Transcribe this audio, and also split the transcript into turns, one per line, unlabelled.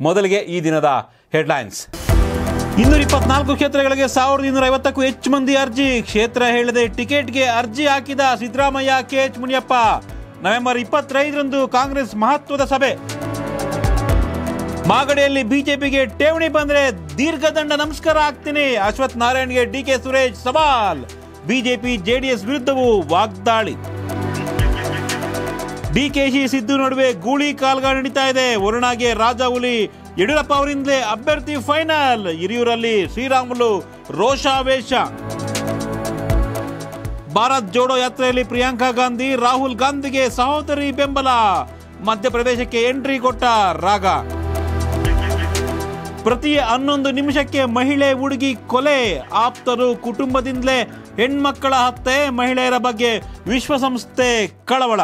ಮೊದಲಿಗೆ ಈ ದಿನದ ಹೆಡ್ಲೈನ್ಸ್. ಇನ್ನೂರ ಇಪ್ಪತ್ನಾಲ್ಕು ಕ್ಷೇತ್ರಗಳಿಗೆ ಸಾವಿರದ ಇನ್ನೂರ ಐವತ್ತಕ್ಕೂ ಹೆಚ್ಚು ಮಂದಿ ಅರ್ಜಿ. ಕ್ಷೇತ್ರ ಹೇಳದೆ ಟಿಕೆಟ್ಗೆ ಅರ್ಜಿ ಹಾಕಿದ Siddaramaiah, K. H. Muniyappa. November ಇಪ್ಪತ್ತೈದರಂದು ಕಾಂಗ್ರೆಸ್ ಮಹತ್ವದ ಸಭೆ. ಮಾಗಡಿಯಲ್ಲಿ ಬಿಜೆಪಿಗೆ ಠೇವಣಿ ಬಂದ್ರೆ ದೀರ್ಘದಂಡ ನಮಸ್ಕಾರ ಆಗ್ತೀನಿ ಅಶ್ವಥ್ ನಾರಾಯಣ್ಗೆ ಡಿಕೆ ಸುರೇಶ್ ಸವಾಲ್. ಬಿಜೆಪಿ, ಜೆಡಿಎಸ್ ವಿರುದ್ಧವೂ ವಾಗ್ದಾಳಿ. ಡಿಕೆಶಿ ಸಿದ್ದು ನಡುವೆ ಗೂಳಿ ಕಾಲ್ಗ ನಡೀತಾ ಇದೆ. ವರುಣಾಗೆ ರಾಜ ಹುಲಿ. ಯಡಿಯೂರಪ್ಪ ಅವರಿಂದಲೇ ಅಭ್ಯರ್ಥಿ ಫೈನಲ್. ಹಿರಿಯೂರಲ್ಲಿ ಶ್ರೀರಾಮುಲು ರೋಷಾವೇಶ. ಭಾರತ್ ಜೋಡೋ ಯಾತ್ರೆಯಲ್ಲಿ ಪ್ರಿಯಾಂಕಾ ಗಾಂಧಿ, ರಾಹುಲ್ ಗಾಂಧಿಗೆ ಸಹೋದರಿ ಬೆಂಬಲ. ಮಧ್ಯಪ್ರದೇಶಕ್ಕೆ ಎಂಟ್ರಿ ಕೊಟ್ಟ ರಾಗ. ಪ್ರತಿ ಹನ್ನೊಂದು ನಿಮಿಷಕ್ಕೆ ಮಹಿಳೆ ಹುಡುಗಿ ಕೊಲೆ. ಆಪ್ತರು ಕುಟುಂಬದಿಂದಲೇ ಹೆಣ್ಮಕ್ಕಳ ಹತ್ಯೆ, ಮಹಿಳೆಯರ ಬಗ್ಗೆ ವಿಶ್ವಸಂಸ್ಥೆ ಕಳವಳ.